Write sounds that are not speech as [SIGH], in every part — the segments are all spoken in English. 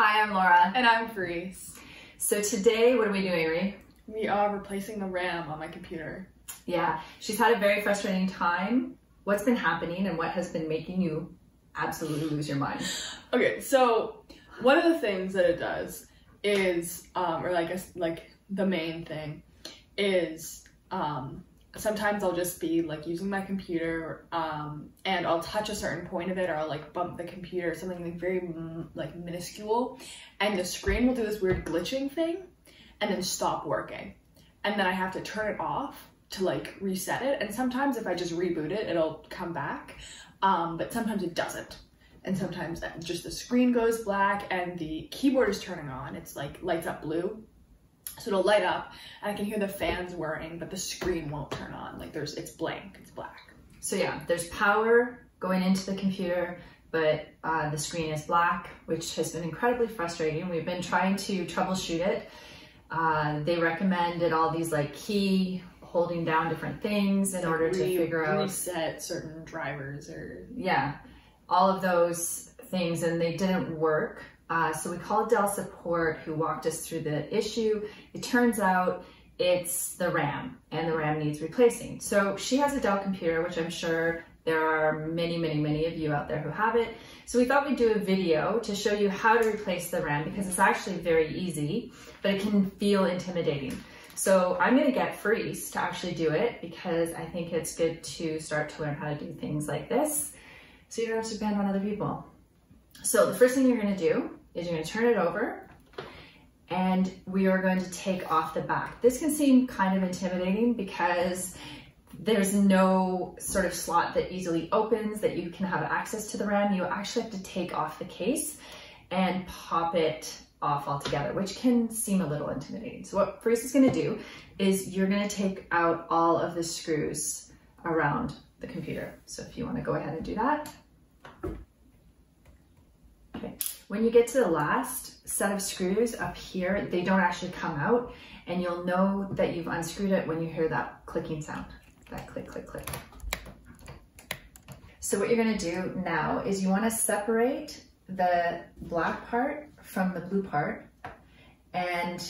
Hi, I'm Laura. And I'm Fireese. So today, what are we doing, Ree? We are replacing the RAM on my computer. Yeah, she's had a very frustrating time. What's been happening and what has been making you absolutely lose your mind? Okay, so one of the things that it does is, um, or like, like the main thing is, um, sometimes I'll just be like using my computer um, and I'll touch a certain point of it or I'll like bump the computer something like very mm, like minuscule. And the screen will do this weird glitching thing and then stop working. And then I have to turn it off to like reset it. And sometimes if I just reboot it it'll come back. Um, but sometimes it doesn't. And sometimes just the screen goes black and the keyboard is turning on. It's like lights up blue so it'll light up and I can hear the fans whirring, but the screen won't turn on. Like there's, it's blank, it's black. So yeah, there's power going into the computer, but uh, the screen is black, which has been incredibly frustrating. We've been trying to troubleshoot it. Uh, they recommended all these like key holding down different things in order to figure out reset certain drivers or yeah, all of those things, and they didn't work. Uh, so we called Dell support who walked us through the issue. It turns out it's the RAM and the RAM needs replacing. So she has a Dell computer, which I'm sure there are many, many, many of you out there who have it. So we thought we'd do a video to show you how to replace the RAM because it's actually very easy, but it can feel intimidating. So I'm gonna get Fireese to actually do it because I think it's good to start to learn how to do things like this so you don't have to depend on other people. So the first thing you're gonna do is you're gonna turn it over and we are going to take off the back. This can seem kind of intimidating because there's no sort of slot that easily opens that you can have access to the RAM. You actually have to take off the case and pop it off altogether, which can seem a little intimidating. So what Fireese is gonna do is you're gonna take out all of the screws around the computer. So if you wanna go ahead and do that. Okay. When you get to the last set of screws up here, they don't actually come out and you'll know that you've unscrewed it when you hear that clicking sound, that click, click, click. So what you're gonna do now is you wanna separate the black part from the blue part. And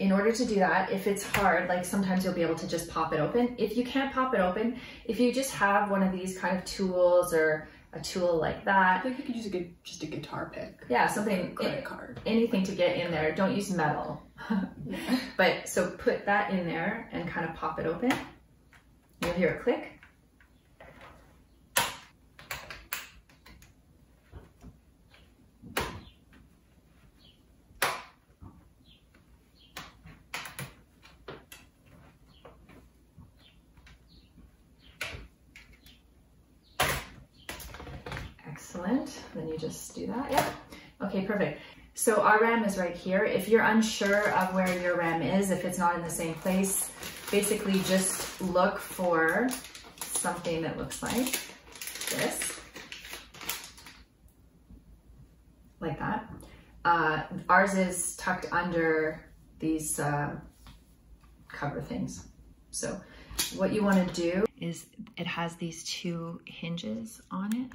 in order to do that, if it's hard, like sometimes you'll be able to just pop it open. If you can't pop it open, if you just have one of these kind of tools or a tool like that. I think you could use a good, just a guitar pick. Yeah, something, credit card. anything to get in there. Don't use metal. [LAUGHS] but so put that in there and kind of pop it open. You'll hear a click. Excellent. Then you just do that. Yeah. Okay, perfect. So our RAM is right here. If you're unsure of where your RAM is, if it's not in the same place, basically just look for something that looks like this. Like that. Uh, ours is tucked under these uh, cover things. So what you want to do is it has these two hinges on it.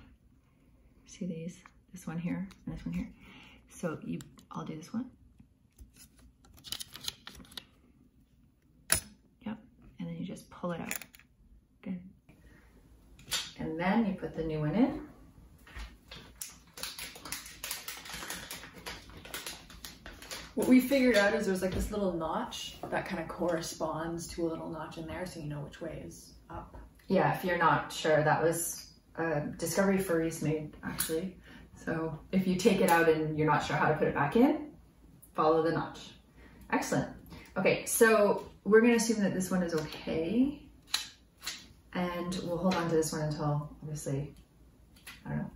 See these? This one here and this one here. So you, I'll do this one. Yep, and then you just pull it out. Good. And then you put the new one in. What we figured out is there's like this little notch that kind of corresponds to a little notch in there so you know which way is up. Yeah, if you're not sure, that was discovery Fireese made actually. So if you take it out and you're not sure how to put it back in, follow the notch. Excellent. Okay, so we're gonna assume that this one is okay. And we'll hold on to this one until obviously, I don't know.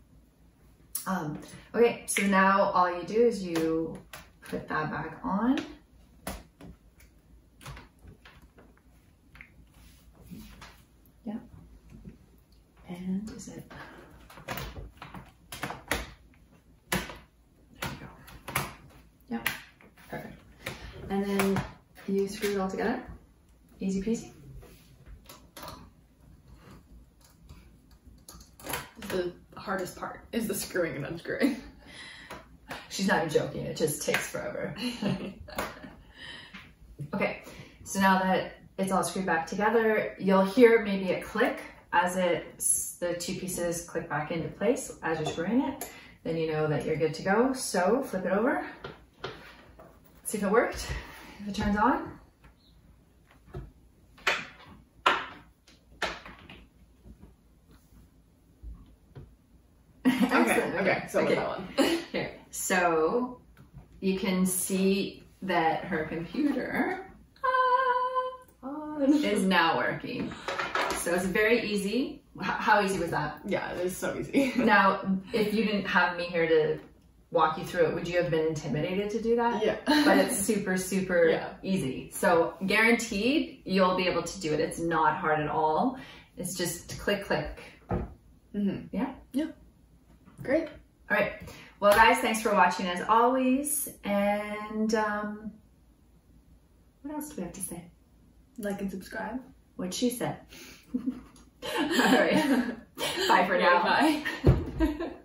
Um, okay, so now all you do is you put that back on. Yeah. And is it? There you go. Yep, perfect. And then you screw it all together. Easy peasy. The hardest part is the screwing and unscrewing. [LAUGHS] She's not even joking. It just takes forever. [LAUGHS] okay, so now that it's all screwed back together, you'll hear maybe a click as it the two pieces click back into place as you're screwing it. Then you know that you're good to go. So flip it over. See if it worked. If it turns on. [LAUGHS] okay, okay, so okay. that one. [LAUGHS] Here. So you can see that her computer ah, is now working. So it's very easy. How easy was that? Yeah, it was so easy. [LAUGHS] now, if you didn't have me here to walk you through it, would you have been intimidated to do that? Yeah. but it's super, super [LAUGHS] yeah. easy. So guaranteed you'll be able to do it. It's not hard at all. It's just click, click. Mm-hmm. Yeah? Yeah. Great. All right. Well, guys, thanks for watching as always. And um, what else do we have to say? Like and subscribe. What she said. [LAUGHS] All right. [LAUGHS] Bye for now. Bye. [LAUGHS]